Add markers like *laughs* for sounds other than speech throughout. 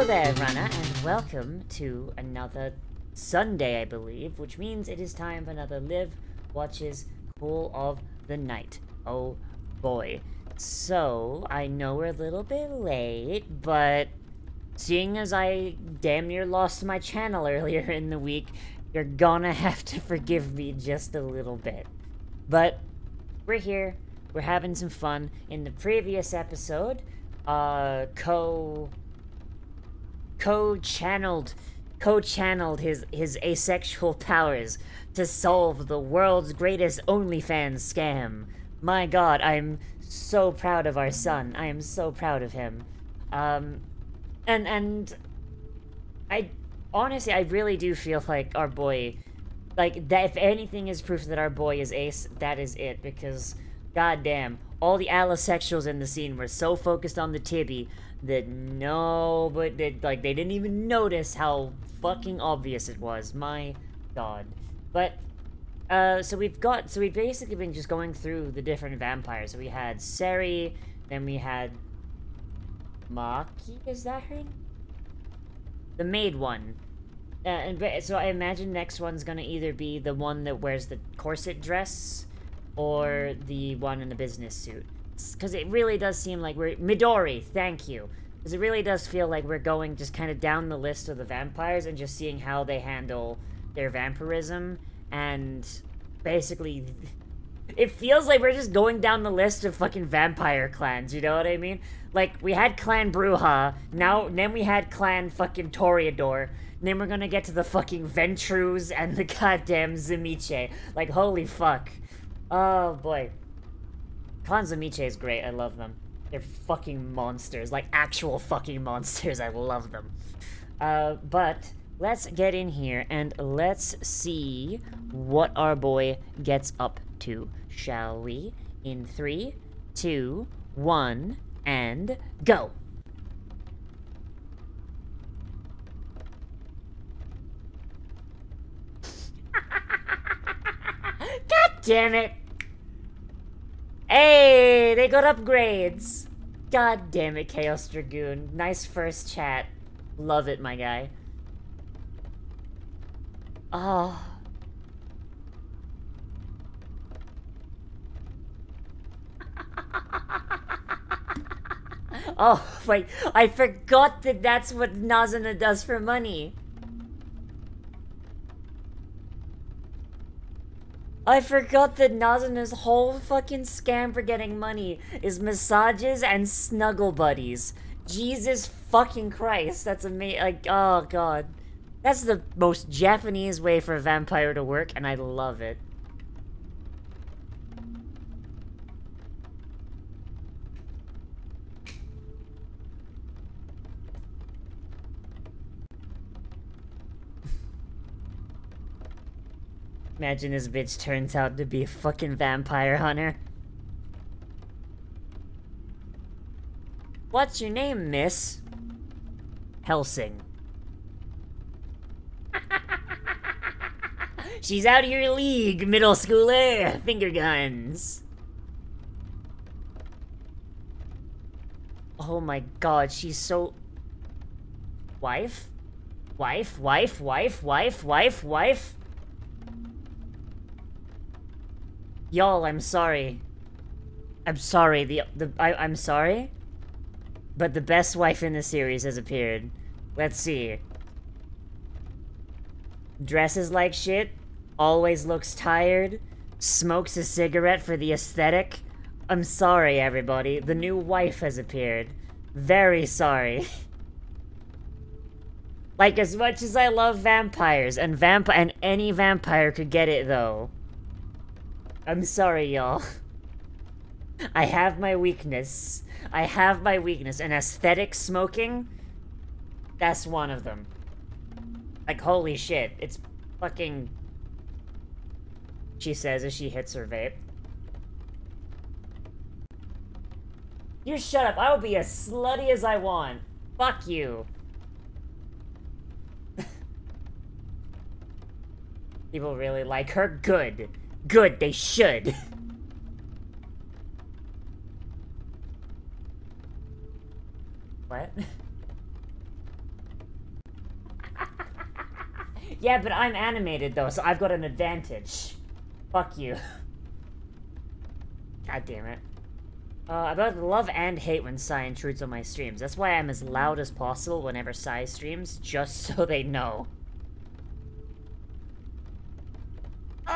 Hello there, runner, and welcome to another Sunday, I believe, which means it is time for another Liv Watches Call of the Night. Oh boy. So, I know we're a little bit late, but seeing as I damn near lost my channel *laughs* earlier in the week, you're gonna have to forgive me just a little bit. But we're here, we're having some fun. In the previous episode, uh, Ko co-channeled co-channeled his his asexual powers to solve the world's greatest OnlyFans scam. My god, I'm so proud of our son. I am so proud of him. Um and and I honestly I really do feel like our boy like that if anything is proof that our boy is ace, that is it because goddamn, all the allosexuals in the scene were so focused on the tibby that no, but they, like they didn't even notice how fucking obvious it was. My god. But uh, so we've got so we've basically been just going through the different vampires. So we had Seri, then we had Maki. Is that her? The maid one. Uh, and so I imagine next one's gonna either be the one that wears the corset dress, or the one in the business suit because it really does seem like we're Midori. Thank you, because it really does feel like we're going just kind of down the list of the vampires and just seeing how they handle their vampirism and basically. It feels like we're just going down the list of fucking vampire clans, you know what I mean? Like, we had Clan Brujah, now, then we had Clan fucking Toreador, then we're gonna get to the fucking Ventrues and the goddamn Tzimisce. Like, holy fuck. Oh, boy. Clan Tzimisce is great. I love them. They're fucking monsters. Like, actual fucking monsters. I love them. Uh, but let's get in here and let's see what our boy gets up to, shall we? In three, two, one, and go! *laughs* God damn it! Hey, they got upgrades. God damn it, Chaos Dragoon. Nice first chat. Love it, my guy. Oh. *laughs* oh, wait. I forgot that that's what Nazuna does for money. I forgot that Nazuna's whole fucking scam for getting money is massages and snuggle buddies. Jesus fucking Christ, that's amazing. Like, oh god. That's the most Japanese way for a vampire to work, and I love it. Imagine this bitch turns out to be a fucking vampire hunter. What's your name, miss? Helsing. *laughs* She's out of your league, middle schooler! Finger guns! Oh my god, she's so... Wife? Wife, wife, wife, wife, wife, wife? Y'all, I'm sorry. I'm sorry. The the I, I'm sorry. But the best wife in the series has appeared. Let's see. Dresses like shit. Always looks tired. Smokes a cigarette for the aesthetic. I'm sorry, everybody. The new wife has appeared. Very sorry. *laughs* like, as much as I love vampires, and vamp and any vampire could get it, though. I'm sorry, y'all. I have my weakness. I have my weakness. And aesthetic smoking, that's one of them. Like, holy shit. It's fucking... She says as she hits her vape. You shut up. I will be as slutty as I want. Fuck you. *laughs* People really like her? Good. Good, they should. *laughs* what? yeah, but I'm animated though, so I've got an advantage. Fuck you. God damn it. Uh, I both love and hate when Psy intrudes on my streams. That's why I'm as loud as possible whenever Psy streams, just *laughs* so they know.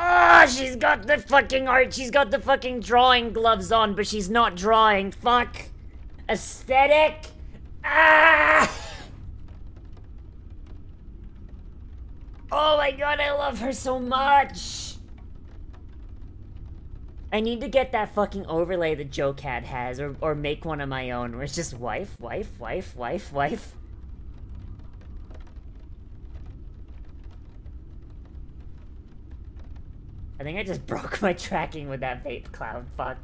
Ah, she's got the fucking art. She's got the fucking drawing gloves on, but she's not drawing. Fuck. Aesthetic. Ah! Oh my god, I love her so much! I need to get that fucking overlay that Joe Cat has, or, or make one of my own, where it's just wife, wife, wife, wife, wife. I think I just *laughs* broke my tracking with that vape cloud, fuck.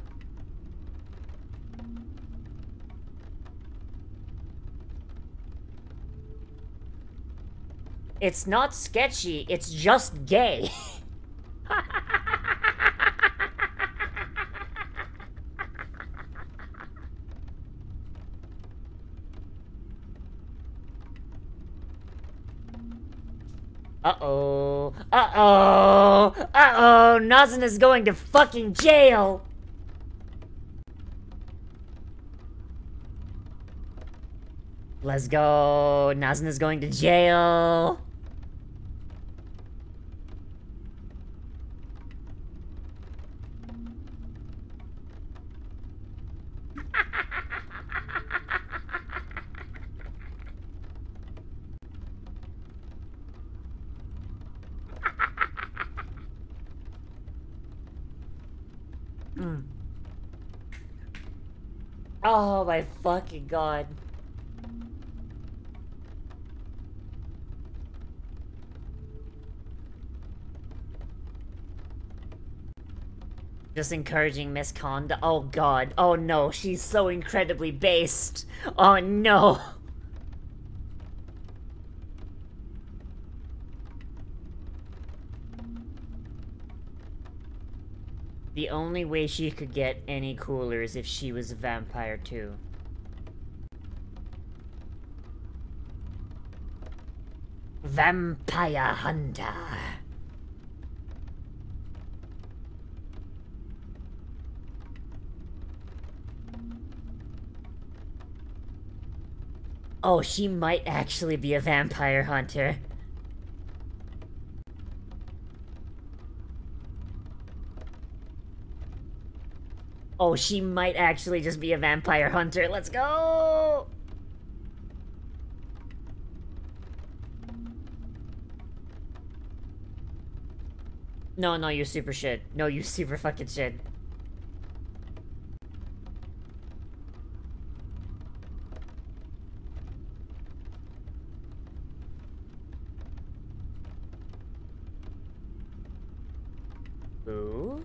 It's not sketchy, it's just gay. *laughs* Uh-oh. Is going to fucking jail. Let's go. Nazan is going to jail. Oh my fucking god. Just encouraging misconduct. Oh god. Oh no, she's so incredibly based. Oh no. The only way she could get any cooler is if she was a vampire too. Vampire Hunter. Oh, she might actually be a vampire hunter. Oh, she might actually just be a vampire hunter. Let's go! No, no, you super shit. No, you *laughs* super fucking shit. Boo?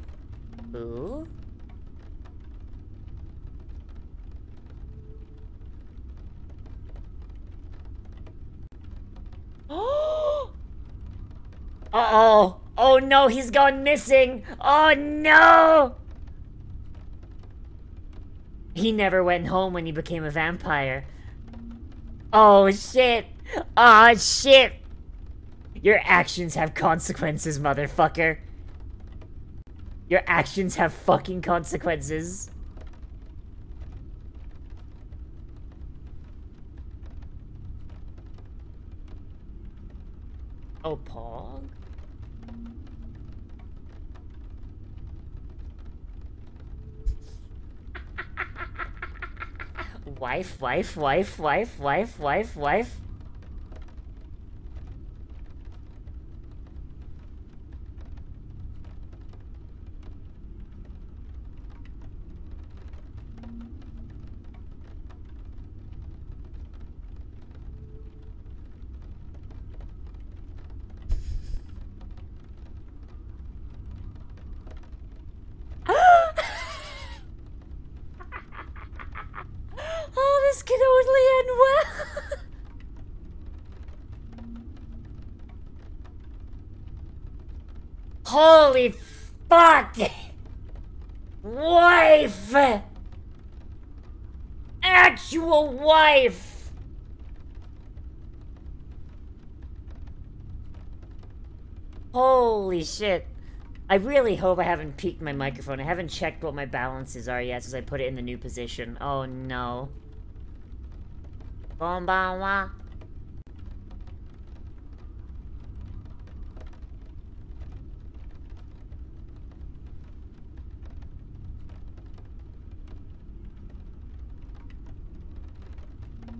Boo? *gasps* Uh-oh. Oh no, he's gone missing. Oh no! He never went home when he became a vampire. Oh shit. Oh shit. Your actions have consequences, motherfucker. Your actions have fucking consequences. Oh, Pog? Wife, wife, wife, wife, wife, wife, wife. Holy fuck! Wife! Actual wife! Holy shit. I really hope I haven't peaked my microphone. I haven't checked what my balances are yet since I put it in the new position. Oh no.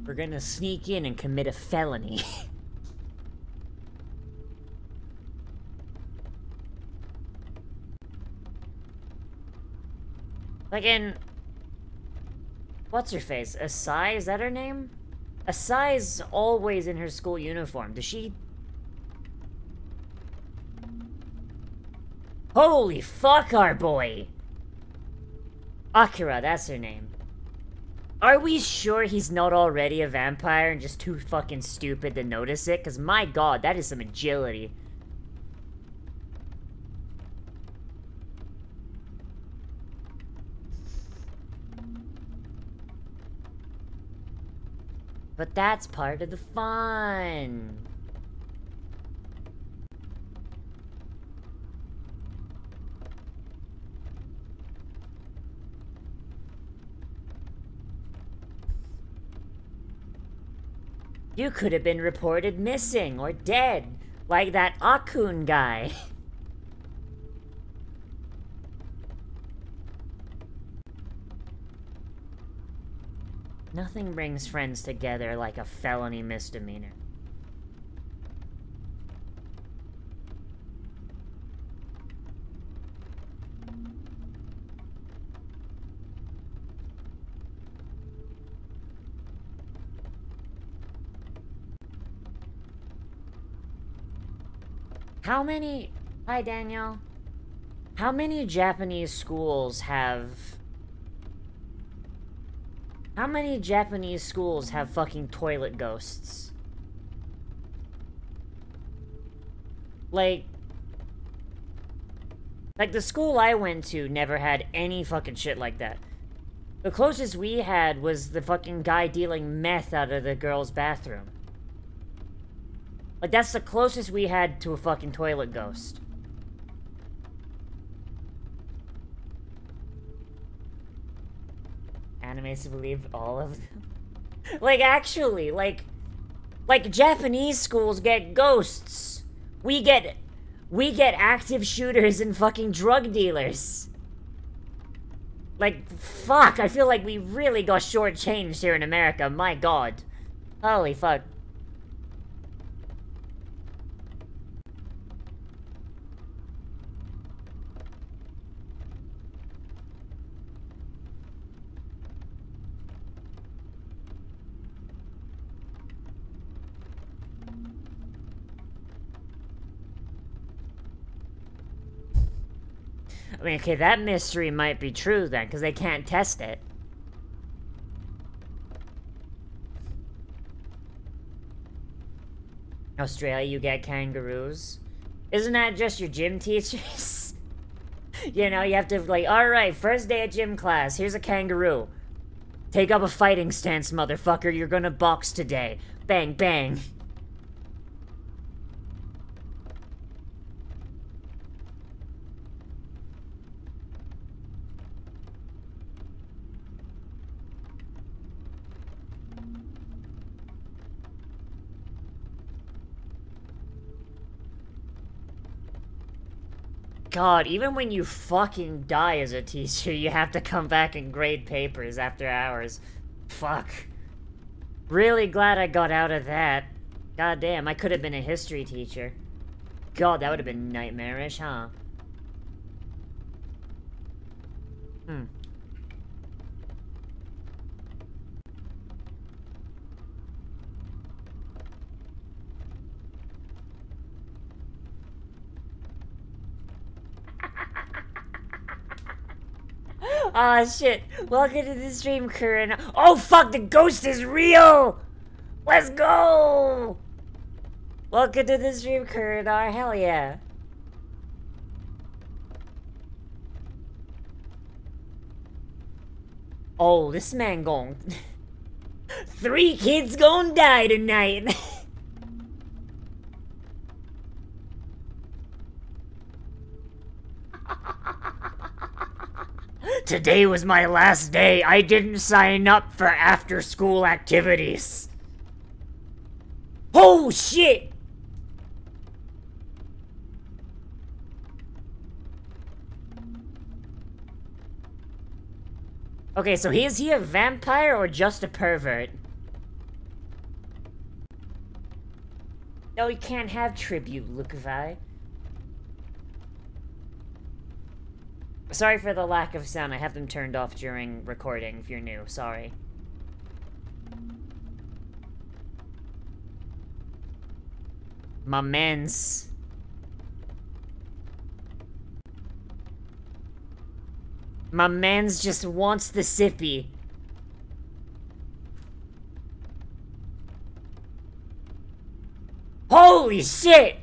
We're gonna sneak in and commit a felony. *laughs* like in... What's her face? Asai? Is that her name? Asai's always in her school uniform. Does she... Holy fuck, our boy! Akira, that's her name. Are we sure he's not already a vampire and just too fucking stupid to notice it? Because my god, that is some agility. But that's part of the fun. You could have been reported missing or dead, like that Akun guy. *laughs* Nothing brings friends together like a felony misdemeanor. How many... Hi, Daniel. How many Japanese schools have... How many Japanese schools have fucking toilet ghosts? Like... Like, the school I went to never had any fucking shit like that. The closest we had was the fucking guy dealing meth out of the girl's bathroom. Like, that's the closest we had to a fucking toilet ghost. Animes believe all of them? like, actually, like... Like, Japanese schools get ghosts. We get... We get active shooters and fucking drug dealers. Like, fuck, I feel like we really got shortchanged here in America, my god. Holy fuck. I mean, okay, that mystery might be true then, because they can't test it. Australia, you get kangaroos. Isn't that just your gym teachers? *laughs* you know, you have to, like, alright, first day of gym class, here's a kangaroo. Take up a fighting stance, motherfucker, you're gonna box today. Bang, bang. *laughs* God, even when you fucking die as a teacher, you have to come back and grade papers after hours. Fuck. Really glad I got out of that. God damn, I could have been a history teacher. God, that would have been nightmarish, huh? Hmm. Ah, oh, shit. Welcome to the stream, Curran. Oh, fuck, the ghost is real! Let's go! Welcome to the stream, Curran. Oh, hell yeah. Oh, this man going... *laughs* Three kids gonna die tonight. *laughs* today was my last day. I didn't sign up for after school activities. Oh shit! Okay, so he, is he a vampire or just a pervert? No, he can't have tribute, Lucavi. Sorry for the lack of sound. I have them turned off during recording, if you're new. Sorry. My man's... My man's just wants the sippy. Holy shit!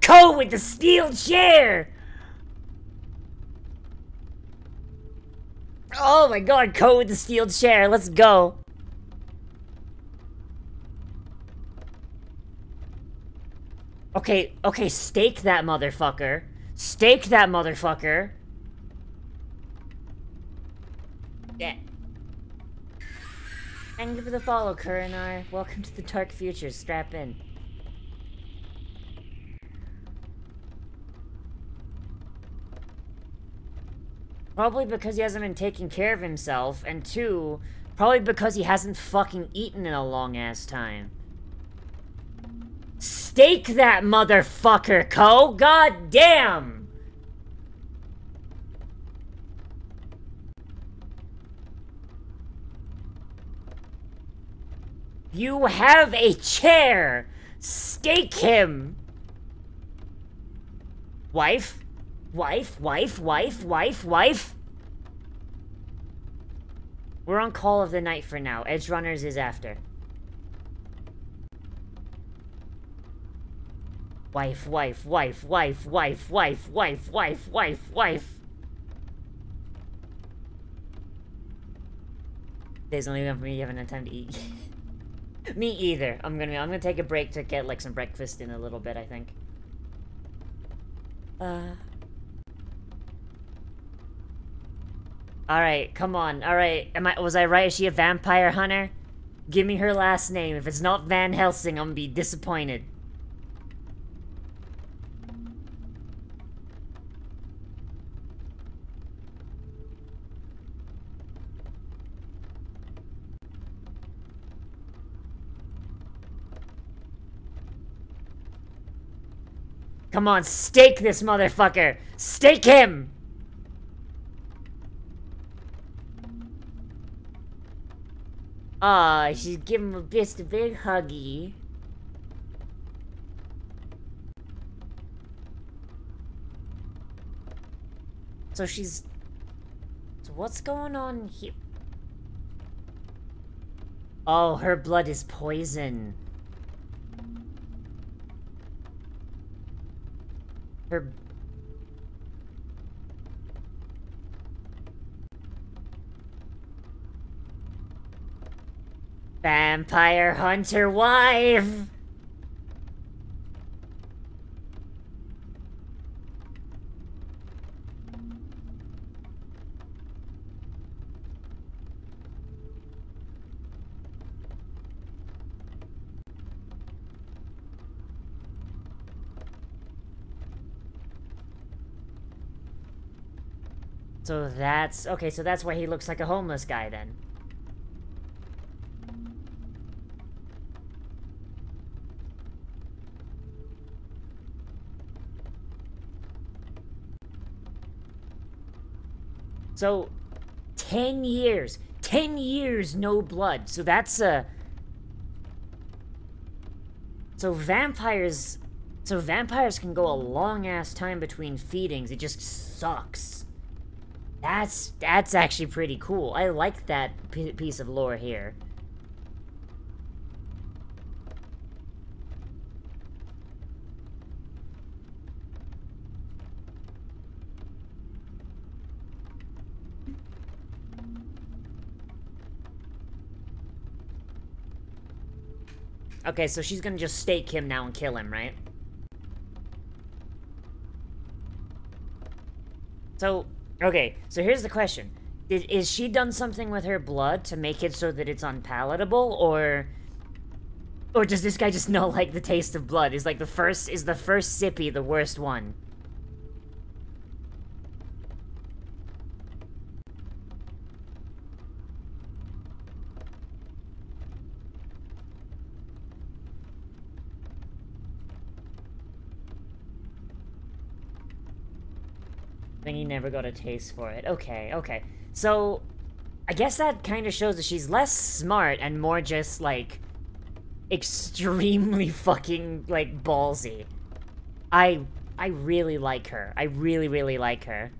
Go with the steel chair! Oh my god, go with the steel chair, let's go. Okay, okay, stake that motherfucker. Stake that motherfucker. Yeah. Thank you for the follow, Kurinar. Welcome to the dark future. Strap in. Probably because he hasn't been taking care of himself, and two, probably because he hasn't fucking eaten in a long-ass time. Stake that motherfucker, Ko! God damn! You have a chair! Stake him! Wife? Wife, wife, wife, wife, wife. We're on Call of the Night for now. Edgerunners is after. Wife, wife, wife, wife, wife, wife, wife, wife, wife, wife. There's only enough for me having time to eat. *laughs* me either. I'm gonna I'm gonna take a break to get like some breakfast in a little bit, I think. Uh Alright, come on. Alright, am I was I right? Is she a vampire hunter? Give me her last name. If it's not Van Helsing, I'm gonna be disappointed. Come on, stake this motherfucker! Stake him! Aw, oh, she's giving him just a big huggy. So she's... So what's going on here? Oh, her blood is poison. Her Vampire Hunter wife! So that's... Okay, so that's why he looks like a homeless guy, then. So, 10 years. 10 years, no blood. So that's a... So vampires... So vampires can go a long-ass time between feedings. It just sucks. That's... That's actually pretty cool. I like that piece of lore here. Okay, so she's gonna just stake him now and kill him, right? So, okay, so here's the question. is, is she done something with her blood to make it so that it's unpalatable, or or does this guy just *laughs* not like the taste of blood? Is like the first is the first sippy the worst one? Never got a taste for it. Okay, okay. So, I guess that kind of shows that she's less smart and more just, like, extremely *laughs* fucking, like, ballsy. I, I really like her. I really, really like her.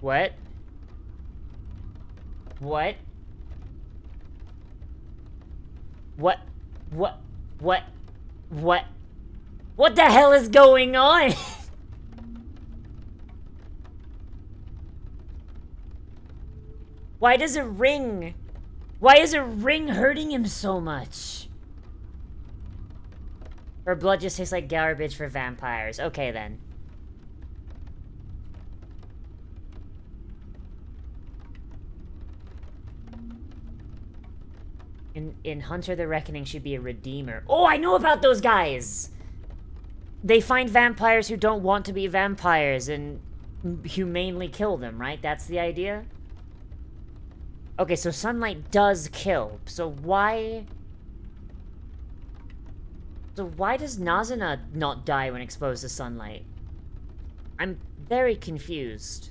What? What? What? What? What? What? What the hell is going on? *laughs* Why does it ring? Why is it ring hurting him so much? Her blood just tastes like garbage for vampires. Okay then. In, Hunter the Reckoning should be a redeemer. Oh, I know about those guys! They find vampires who don't want to be vampires and humanely kill them, right? That's the idea? Okay, so sunlight does kill. So why... So why does Nazuna not die when exposed to sunlight? I'm very confused.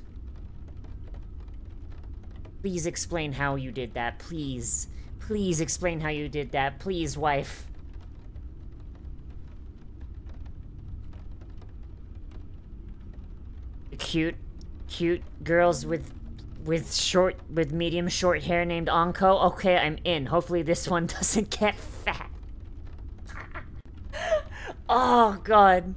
Please explain how you did that, please. Please explain how you did that. Please, wife. Cute, cute girls with with short, with medium short hair named Anko. Okay, I'm in. Hopefully this one *laughs* doesn't get fat. *laughs* oh, God.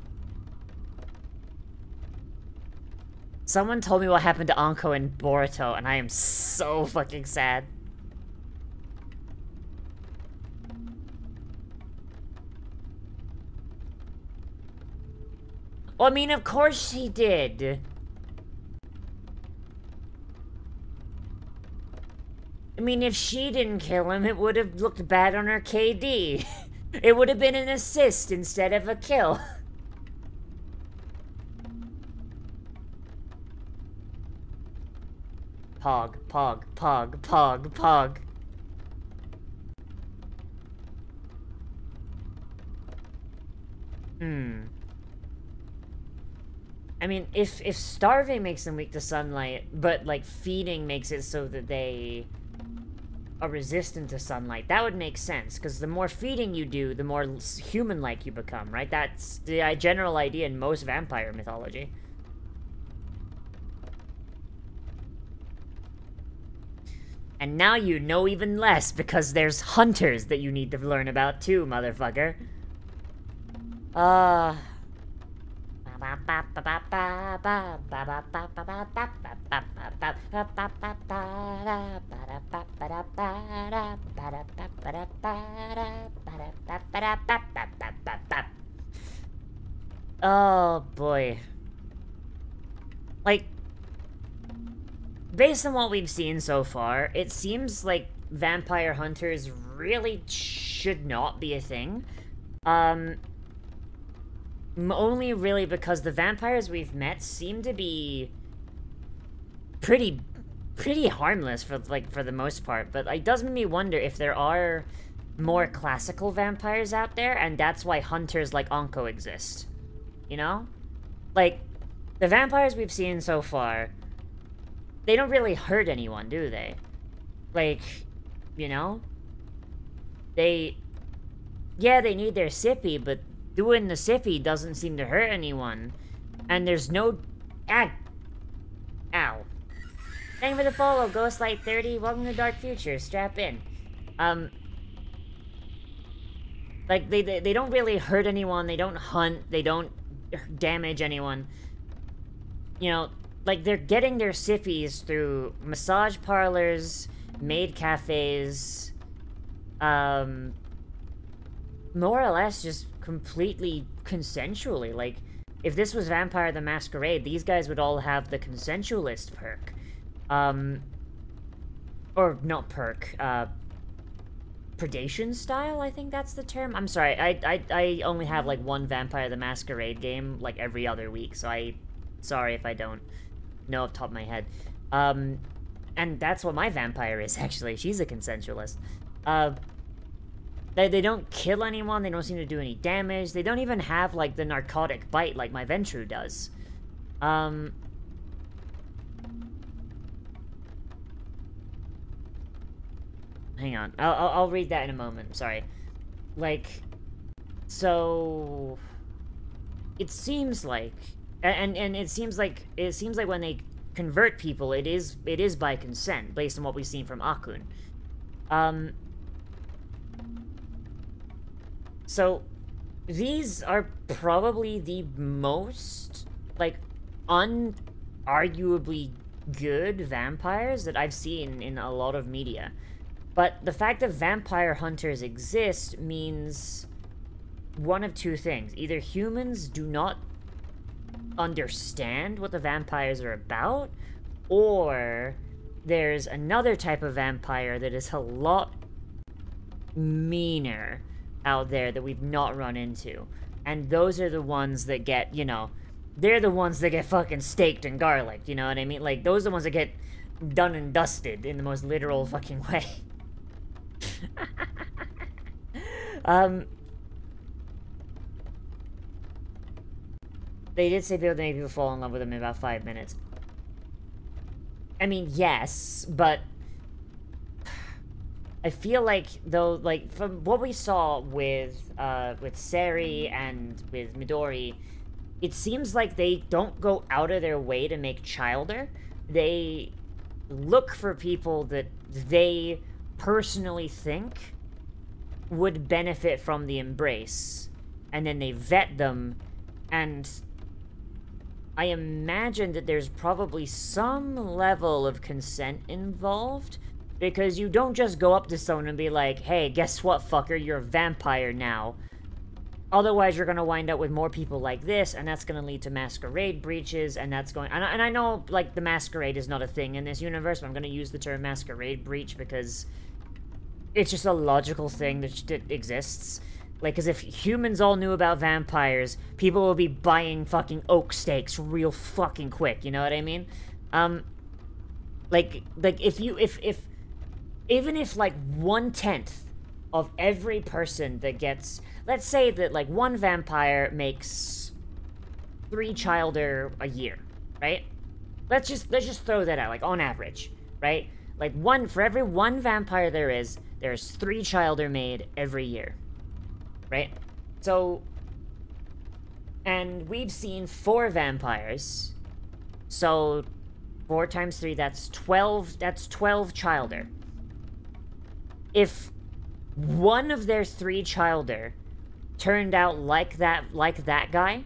Someone told me what happened to Anko in Boruto, and I am so fucking sad. Well, I mean, of course he did. I mean, if she didn't kill him, it would have looked bad on her KD. *laughs* it would have been an assist instead of a kill. *laughs* Pog, pog, pog, pog, pog. Hmm. I mean, if if starving makes them weak to sunlight, but like feeding makes it so that they are resistant to sunlight, that would make sense. Because the more feeding you do, the more human-like you become, right? That's the uh, general idea in most vampire mythology. And now you know even less because there's hunters that you need to learn about too, motherfucker. Uh, Oh boy. Like, based on what we've seen so far, it seems like vampire hunters really should not be a thing. Um, only really because the vampires we've met seem to be pretty pretty harmless for like for the most part. But it does make me wonder if there are more classical vampires out there and that's why hunters like Anko exist you know? Like the vampires we've seen so far they don't really hurt anyone do they? Like you know? They yeah they need their sippy but doing the sippy doesn't seem to hurt anyone. And there's no... Ah! Ow. Thank you for the follow, Ghostlight30. Welcome to Dark Future. Strap in. Um... Like, they, they, they don't really hurt anyone. They don't hunt. They don't damage anyone. You know, like, they're getting their sippies through massage parlors maid cafes, um, more or less just completely consensually. Like, if this was Vampire the Masquerade, these guys would all have the consensualist perk. Um, or not perk, uh, predation style, I think that's the term. I'm sorry, I, I, I only have like one Vampire the Masquerade game like every other week, so I, sorry if I don't know off top of my head. Um, and that's what my vampire is, *laughs* actually. She's a consensualist. Uh, they, they don't kill anyone, they don't seem to do any damage, they don't even have, like, the narcotic bite like my Ventrue does. Um... Hang on, I'll, I'll, I'll read that in a moment, sorry. Like, so... It seems like, and, and it seems like, it seems like when they convert people, it is it is by consent, based on what we've seen from Akun. Um, so, these are probably the most, like, unarguably good vampires that I've seen in a lot of media. But the fact that vampire hunters exist means one of two things. Either humans do not understand what the vampires are about, or there's another type of vampire that is a lot meaner out there that we've not run into. And those are the ones that get, you know, they're the ones that get fucking staked and garlic, you know what I mean? Like, those are the ones that get done and dusted in the most literal fucking way. *laughs* um, They did say people that make people fall in love with them in about five minutes. I mean, yes, but I feel like though, like from what we saw with uh, with Seri and with Midori, it seems like they don't go out of their way to make Childer. They look for people that they personally think would benefit from the embrace, and then they vet them and I imagine that there's probably some level of consent involved, because you don't just go up to someone and be like, hey, guess what, fucker, you're a vampire now. Otherwise, you're going to wind up with more people like this, and that's going to lead to masquerade breaches, and that's going... And I, and I know, like, the masquerade is not a thing in this universe, but I'm going to use the term masquerade breach because it's just a logical thing that, exists. Like, because if humans all knew about vampires, people would be buying fucking oak stakes real fucking quick, you know what I mean? Um, like, like, if you, if, if, even if, like, one-tenth of every person that gets, let's say that, like, one vampire makes three childer a year, right? Let's just, let's just throw that out, like, on average, right? Like, one, for every one vampire there is, there's three childer made every year right? So, and we've seen four vampires. So, four times three, that's 12, that's 12 childer. If one of their three childer turned out like that, like that guy,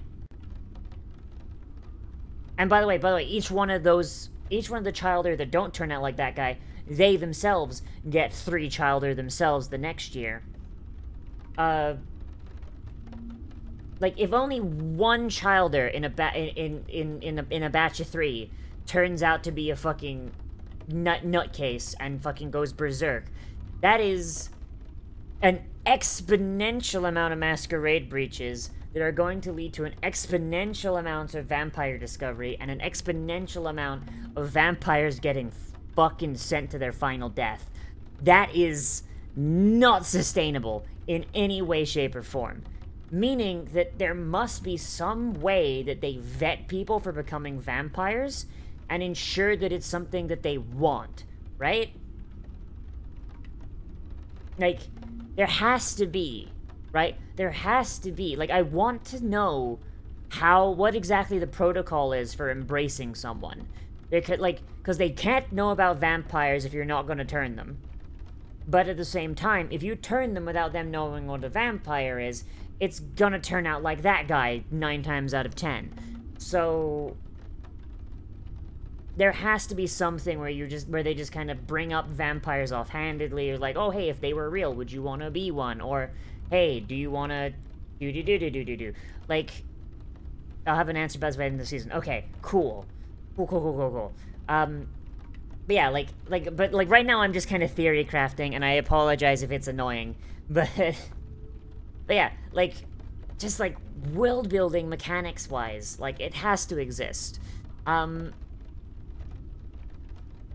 and by the way, by the way, each one of those, each one of the childer that don't turn out like that guy, they themselves get three childer themselves the next year. Uh, like if only one childer in a ba- in in in a, in a batch of three turns out to be a fucking nut nutcase and fucking goes berserk, that is an exponential amount of masquerade breaches that are going to lead to an exponential amount of vampire discovery and an exponential amount of vampires getting fucking sent to their final death. That is not sustainable in any way, shape, or form meaning that there must be some way that they vet people for becoming vampires and ensure that it's something that they want, right? Like, there has to be, right? There has to be. Like, I want to know how, what exactly the protocol is for embracing someone. They could, like, because they can't know about vampires if you're not going to turn them. But at the same time, if you turn them without them knowing what a vampire is, it's gonna turn out like that guy nine times out of ten. So, there has to be something where you're just where they just kind of bring up vampires offhandedly or like oh hey if they were real would you want to be one? Or hey do you want to do do do do do do do? Like i'll have an answer by the end of the season. Okay cool. Cool cool cool cool cool. Um but yeah like like but like right now i'm just kind of theory crafting and i apologize if it's annoying *laughs* but but yeah like just like world building mechanics wise like it has to exist. Um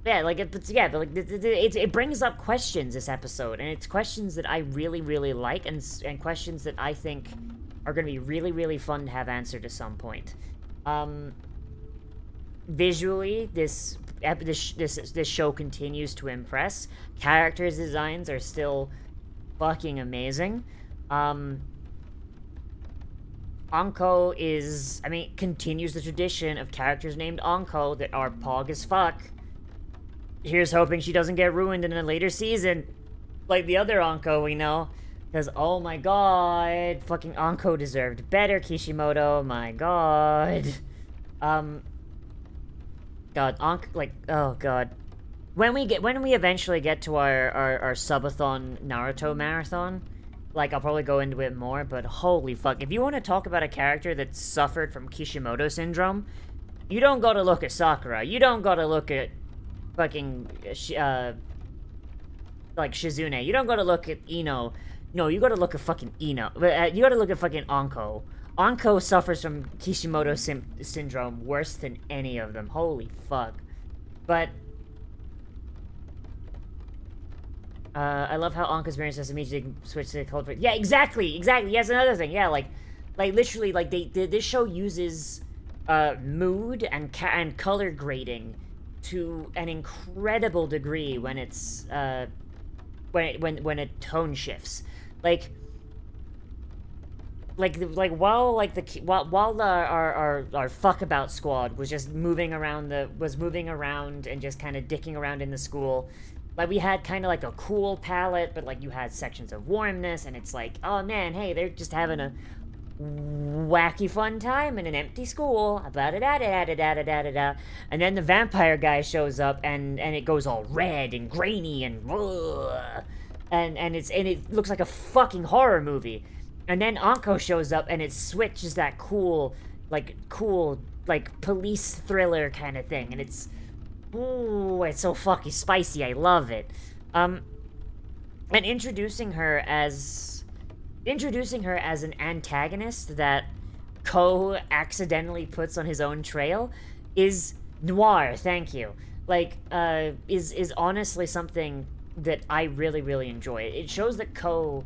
yeah, like it, but yeah, but like it, it, it brings up questions this episode, and it's questions that I really, really like, and and questions that I think are going to be really, really fun to have answered at some point. Um, visually, this this this this show continues to impress. Characters' designs are still fucking amazing. Um, Anko is, I mean, continues the tradition of characters named Anko that are pog as fuck here's hoping she doesn't get ruined in a later season. Like the other Anko we know. Because, oh my god, fucking Anko deserved better, Kishimoto, my god. Um, god, Anko, like, oh god. When we get, when we eventually get to our, our, our subathon Naruto marathon, like, I'll probably go into it more, but holy fuck, if you want to talk about a character that suffered from Kishimoto syndrome, you don't gotta look at Sakura, you don't gotta look at fucking, uh, like Shizune. You don't go to look at Ino. No, you gotta look at fucking Ino. Uh, you gotta look at fucking Anko. Anko suffers from Kishimoto syndrome worse than any of them. Holy fuck. But, uh, I love how Anko's parents just immediately switch to the. Yeah, exactly, exactly. Yes, another thing. Yeah, like, like literally, like they, they this show uses uh, mood and and color grading to an incredible degree when it's uh, when it, when when it tone shifts, like like like while like the while while the, our our our fuck about squad was just moving around the was moving around and just kind of dicking around in the school like we had kind of like a cool palette but like you had sections of warmness and it's like oh man hey they're just having a wacky fun time in an empty school. Da da da da da da da da. And then the vampire guy shows up, and and it goes all red and grainy and and and it's and it looks like a fucking horror movie. And then Anko shows up, and it switches that cool, like cool, like police thriller kind of thing, and it's ooh, it's so fucking spicy. I love it. Um, and introducing her as introducing her as an antagonist that Ko accidentally puts on his own trail is noir, thank you. Like, uh, is is honestly something that I really, really enjoy. It shows that Ko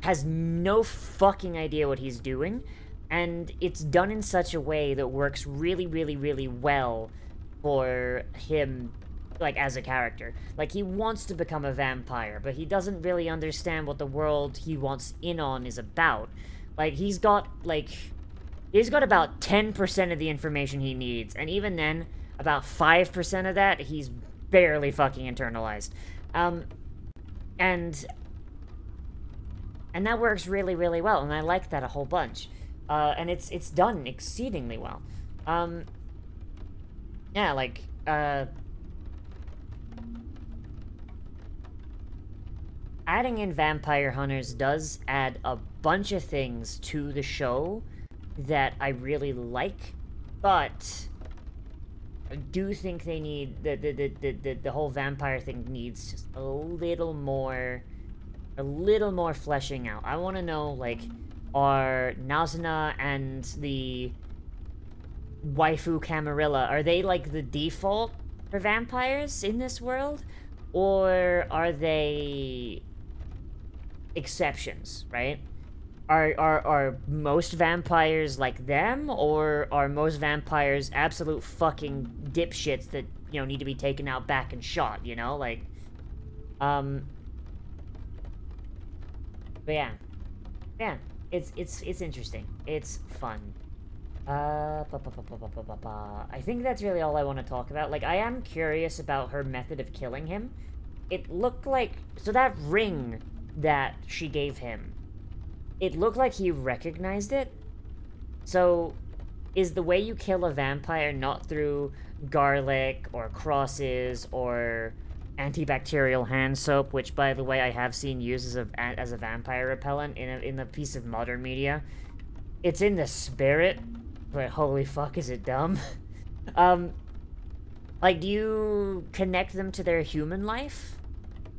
has no fucking idea what he's doing, and it's done in such a way that works really, really, really well for him like as a character. Like he wants to become a vampire, but he doesn't really understand what the world he wants in on is about. Like he's got like he's got about 10% of the information he needs, and even then, about 5% of that he's barely fucking internalized. Um and and that works really really well, and I like that a whole bunch. Uh, and it's it's done exceedingly well. Um yeah, like uh adding in vampire hunters does add a bunch of things to the show that I really like, but I do think they need the the, the, the, the, the whole vampire thing needs just a little more a little more fleshing out. I want to know like are Nazuna and the waifu Camarilla are they like the default for vampires in this world or are they exceptions, right? Are, are, are most vampires like them, or are most vampires absolute fucking dipshits that, you know, need to be taken out back and shot, you know? Like, um... But yeah. Yeah, it's, it's, it's interesting. It's fun. Uh, I think that's really all I want to talk about. Like, I am curious about her method of killing him. It looked like... So that ring that she gave him. It looked like he recognized it. So, is the way you kill a vampire not through garlic or crosses or antibacterial hand soap, which by the way I have seen used as a as a vampire repellent in a in a piece of modern media. It's in the spirit, but holy fuck, is it dumb? *laughs* um, like, do you connect them to their human life?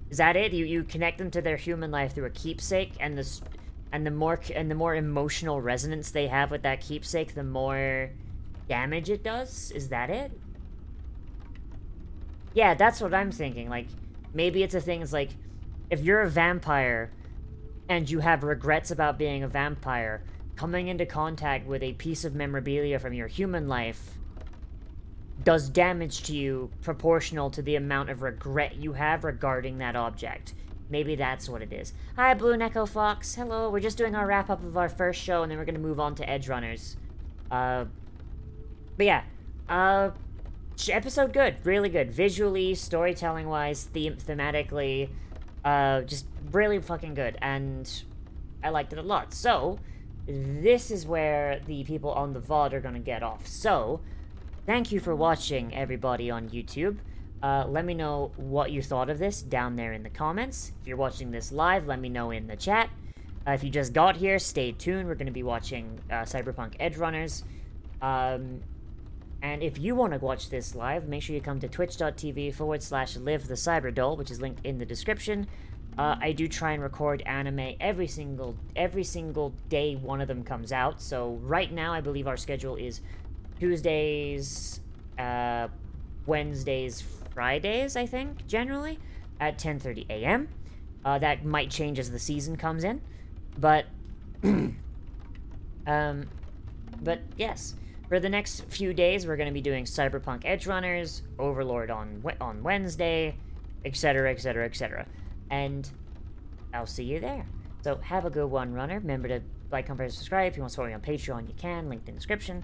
Is that it? You you connect them to their human life through a keepsake, and the and the more and the more emotional resonance they have with that keepsake, the more damage it does. Is that it? Yeah, that's what I'm thinking. Like, maybe it's a thing. It's like, if you're a vampire, and you have regrets about being a vampire, coming into contact with a piece of memorabilia from your human life does damage to you proportional to the amount of regret you have regarding that object. Maybe that's what it is. Hi, Blue Echo Fox. Hello. We're just doing our wrap up of our first show, and then we're gonna move on to Edgerunners. Uh, but yeah, uh, episode good, really good, visually, storytelling wise, theme thematically, uh, just really fucking good, and I liked it a lot. So, this is where the people on the VOD are gonna get off. So, thank you for watching, everybody on YouTube. Uh, let me know what you thought of this down there in the comments. If you're watching this live, let me know in the chat. Uh, if you just got here, stay tuned. We're going to be watching uh, Cyberpunk Edgerunners. Um, and if you want to watch this live, make sure you come to twitch.tv forward slash Liv the cyberdhole, which is linked in the description. Uh, I do try and record anime every single every single day one of them comes out. So right now, I believe our schedule is Tuesdays, uh, Wednesdays, Fridays, I think, generally, at 10.30 a.m. Uh, that might change as the season comes in. But, *clears throat* um, but yes. For the next few days, we're going to be doing Cyberpunk Edgerunners, Overlord on on Wednesday, etc., etc., etc. And I'll see you there. So have a good one, runner. Remember to like, comment, subscribe. If you want to support me on Patreon, you can. Link in the description.